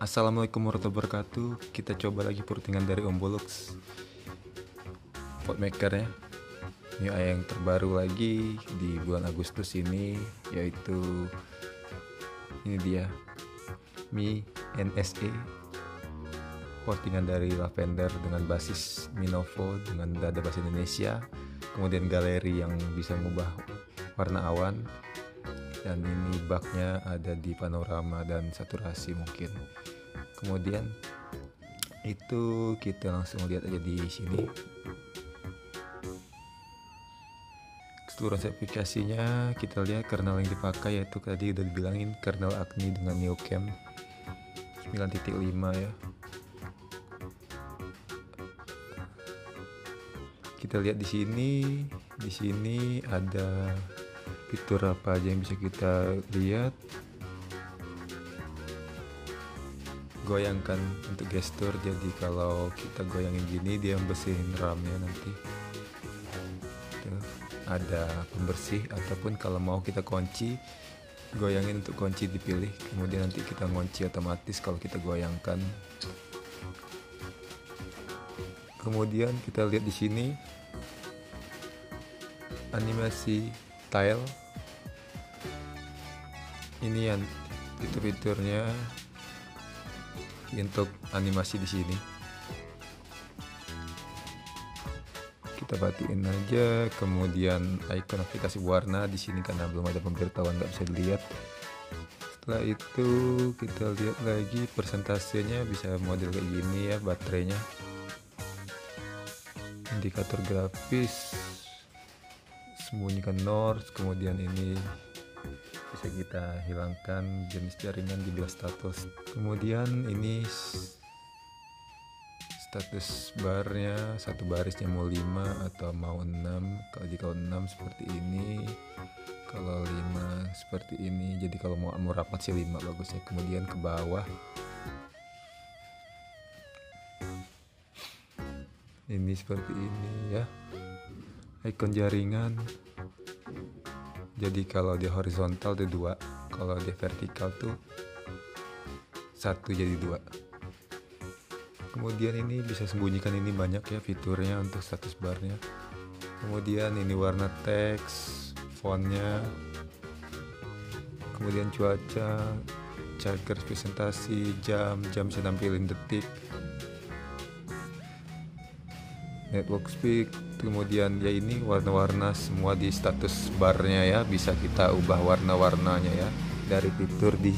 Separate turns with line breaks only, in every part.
Assalamualaikum warahmatullahi wabarakatuh. Kita coba lagi portingan dari Om Bolux. Potmaker ya. Ini yang terbaru lagi di bulan Agustus ini Yaitu Ini dia. Mi NSE Portingan dari Lavender dengan basis Minovo dengan dada bahasa Indonesia. Kemudian galeri yang bisa mengubah warna awan. Dan ini baknya ada di panorama dan saturasi mungkin kemudian itu kita langsung lihat aja di sini. Keseluruhan aplikasinya kita lihat kernel yang dipakai yaitu tadi udah dibilangin kernel Agni dengan NeoCam 9.5 ya. Kita lihat di sini di sini ada fitur apa aja yang bisa kita lihat goyangkan untuk gestur jadi kalau kita goyangin gini dia bersihin RAM-nya nanti. Tuh, ada pembersih ataupun kalau mau kita kunci goyangin untuk kunci dipilih. Kemudian nanti kita ngunci otomatis kalau kita goyangkan. Kemudian kita lihat di sini animasi tile. Ini yang fitur-fiturnya untuk animasi di sini. Kita batiin aja. Kemudian icon aplikasi warna di sini karena belum ada pemberitahuan nggak bisa dilihat. Setelah itu kita lihat lagi persentasenya. Bisa model kayak gini ya baterainya. Indikator grafis. Sembunyikan North kemudian ini bisa kita hilangkan jenis jaringan di bilas status. Kemudian ini status barnya satu barisnya mau 5 atau mau 6 kalau jika 6 seperti ini kalau 5 seperti ini jadi kalau mau mau rapat sih 5 bagusnya. Kemudian ke bawah. Ini seperti ini ya. Icon jaringan jadi kalau dia horizontal tuh dua kalau dia vertikal tuh satu jadi dua. Kemudian ini bisa sembunyikan ini banyak ya fiturnya untuk status barnya. Kemudian ini warna teks fontnya. Kemudian cuaca charger presentasi jam jam bisa tampilin detik network speed kemudian ya ini warna-warna semua di status barnya ya bisa kita ubah warna-warnanya ya dari fitur di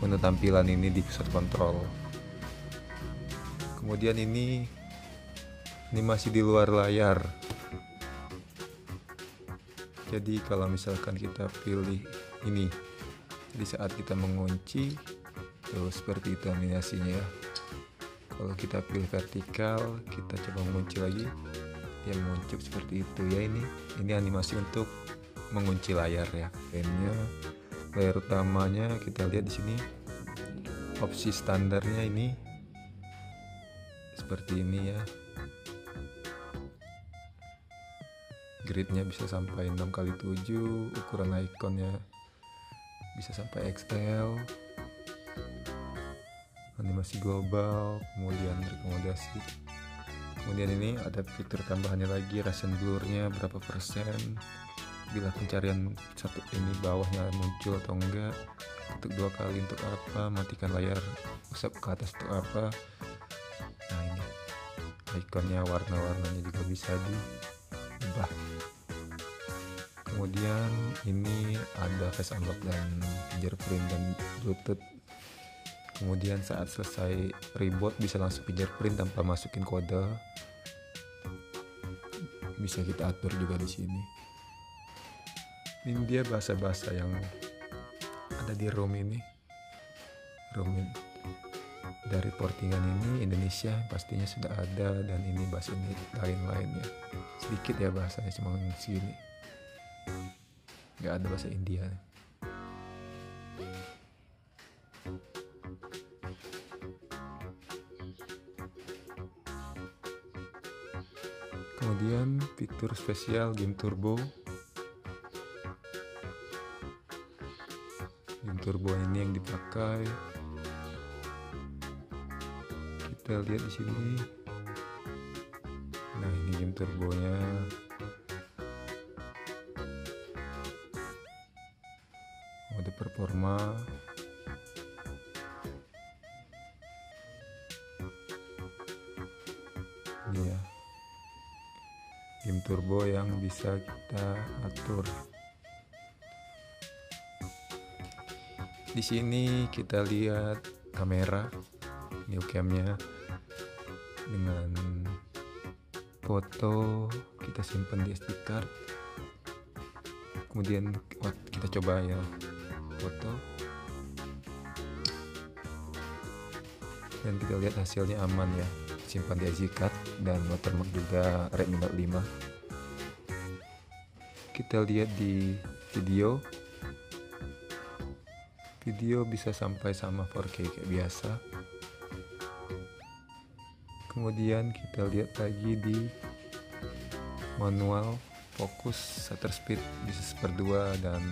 menu tampilan ini di pusat kontrol. Kemudian ini ini masih di luar layar. Jadi kalau misalkan kita pilih ini di saat kita mengunci tuh seperti itu animasinya ya kalau kita pilih vertikal kita coba mengunci lagi. Dia mengunci seperti itu ya ini. Ini animasi untuk mengunci layar ya. Pennya layar utamanya kita lihat di sini. Opsi standarnya ini seperti ini ya. Gridnya bisa sampai 6 kali 7 ukuran ikonnya bisa sampai XL animasi global kemudian rekomendasi. Kemudian ini ada fitur tambahannya lagi ration blurnya berapa persen. Bila pencarian satu ini bawahnya muncul atau enggak untuk dua kali untuk apa matikan layar usap ke atas untuk apa. Nah ini ikonnya warna-warnanya juga bisa diubah. Kemudian ini ada face unlock dan fingerprint dan bluetooth kemudian saat selesai reboot bisa langsung fingerprint tanpa masukin kode. Bisa kita atur juga di sini. Ini dia bahasa-bahasa yang ada di room ini. Room dari portingan ini Indonesia pastinya sudah ada dan ini bahasa ini lain-lainnya sedikit ya bahasanya cuma sini. Nggak ada bahasa India kemudian fitur spesial game turbo. Game turbo ini yang dipakai. Kita lihat di sini. Nah ini game turbonya. Mode performa game turbo yang bisa kita atur. Di sini kita lihat kamera new camnya dengan foto kita simpan di SD card. Kemudian oh, kita coba ya foto. Dan kita lihat hasilnya aman ya simpan di SD card dan watermark juga Redmi Note 5 kita lihat di video. Video bisa sampai sama 4K kayak biasa. Kemudian kita lihat lagi di manual fokus shutter speed bisa seperdua dan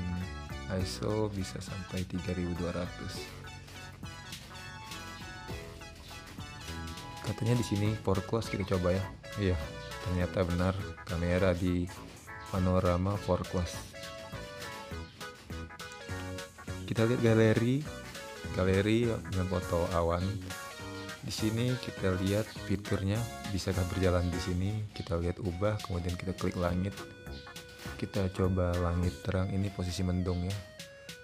ISO bisa sampai 3200 katanya di sini for close kita coba ya. Iya ternyata benar. Kamera di panorama for close. Kita lihat galeri. Galeri dengan foto awan. Di sini kita lihat fiturnya. Bisakah berjalan di sini? Kita lihat ubah kemudian kita klik langit. Kita coba langit terang. Ini posisi mendung ya.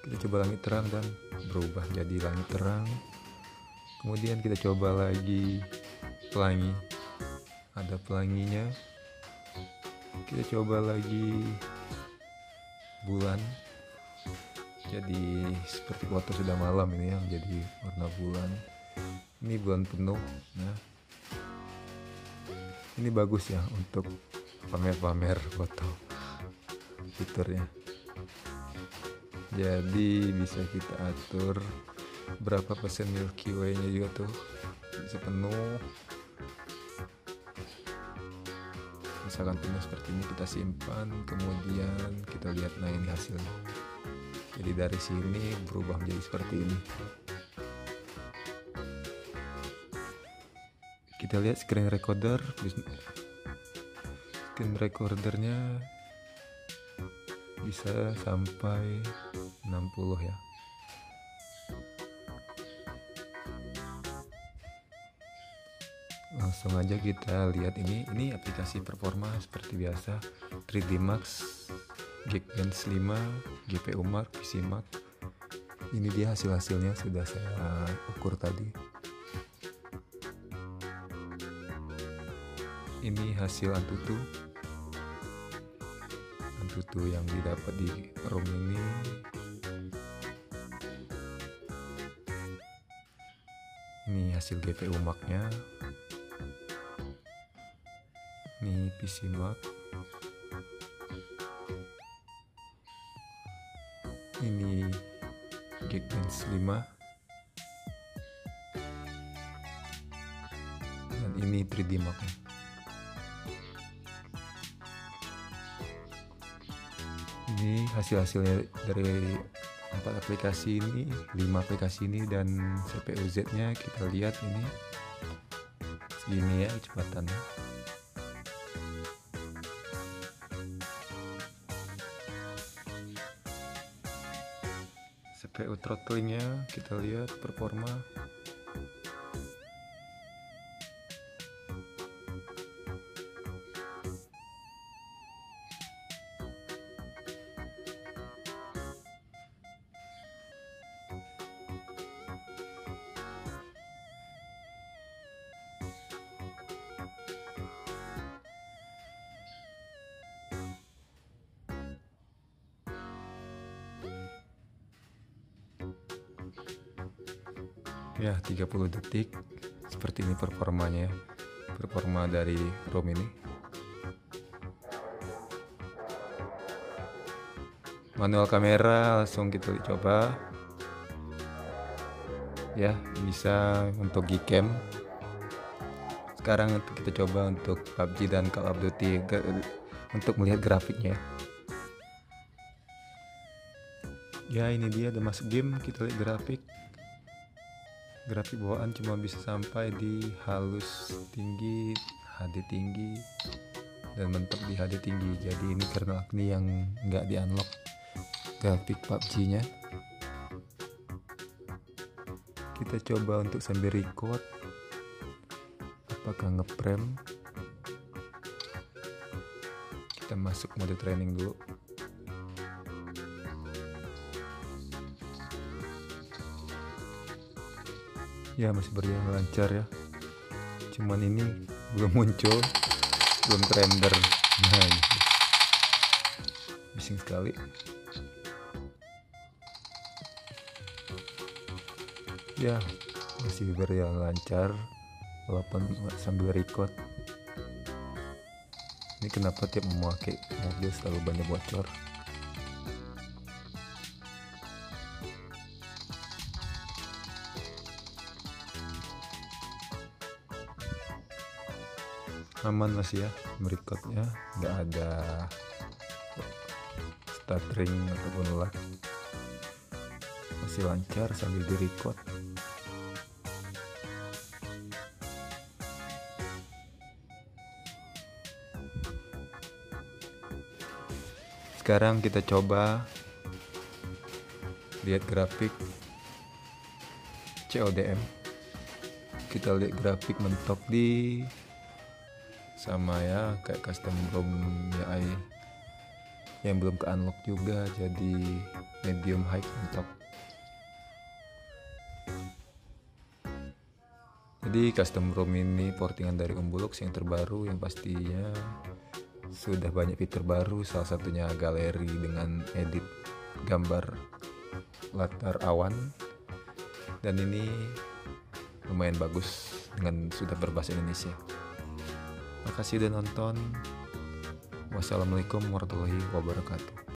Kita coba langit terang dan berubah jadi langit terang. Kemudian kita coba lagi pelangi. Ada pelanginya. Kita coba lagi bulan. Jadi seperti foto sudah malam ini yang jadi warna bulan. Ini bulan penuh nah ini bagus ya untuk pamer-pamer foto fiturnya jadi bisa kita atur berapa persen Milky Way nya juga tuh. Bisa penuh misalkan penuh seperti ini kita simpan kemudian kita lihat nah ini hasilnya. Jadi dari sini berubah menjadi seperti ini. Kita lihat screen recorder. Screen recordernya bisa sampai 60 ya langsung aja kita lihat ini. Ini aplikasi performa seperti biasa. 3D Max Geekbench 5 GPU Mark PC Mark. Ini dia hasil-hasilnya sudah saya ukur tadi. Ini hasil Antutu. Antutu yang didapat di ROM ini. Ini hasil GPU Mark nya ini PC Mark ini Geekbench 5 dan ini 3D Mark ini hasil-hasilnya dari empat aplikasi ini lima aplikasi ini dan CPU Z nya kita lihat ini. Segini ya kecepatannya CPU throttlingnya kita lihat performa ya 30 detik. Seperti ini performanya performa dari ROM ini. Manual kamera langsung kita coba. Ya bisa untuk Gcam. Sekarang kita coba untuk PUBG dan Call of Duty untuk melihat grafiknya ya ini dia udah masuk game. Kita lihat grafik grafik bawaan cuma bisa sampai di halus tinggi HD tinggi dan mentok di HD tinggi. Jadi ini karena ini yang nggak di unlock grafik PUBG nya kita coba untuk sambil record apakah ngeprem. Kita masuk mode training dulu ya masih berjalan lancar ya. Cuman ini belum muncul belum trender. Nah ini. bising sekali. Ya masih berjalan lancar. Walaupun sambil record. Ini kenapa tiap memakai mobil selalu banyak bocor aman masih ya merekodnya nggak ada stuttering ataupun lag. Masih lancar sambil direcord sekarang kita coba lihat grafik CODM kita lihat grafik mentok di sama ya kayak custom belum ya yang belum ke unlock juga jadi medium high mentok jadi custom ROM ini portingan dari Umbulux yang terbaru yang pastinya sudah banyak fitur baru salah satunya galeri dengan edit gambar latar awan. Dan ini lumayan bagus dengan sudah berbahasa Indonesia Makasih udah nonton. Wassalamualaikum warahmatullahi wabarakatuh.